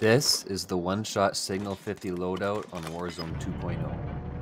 This is the one-shot Signal 50 loadout on Warzone 2.0.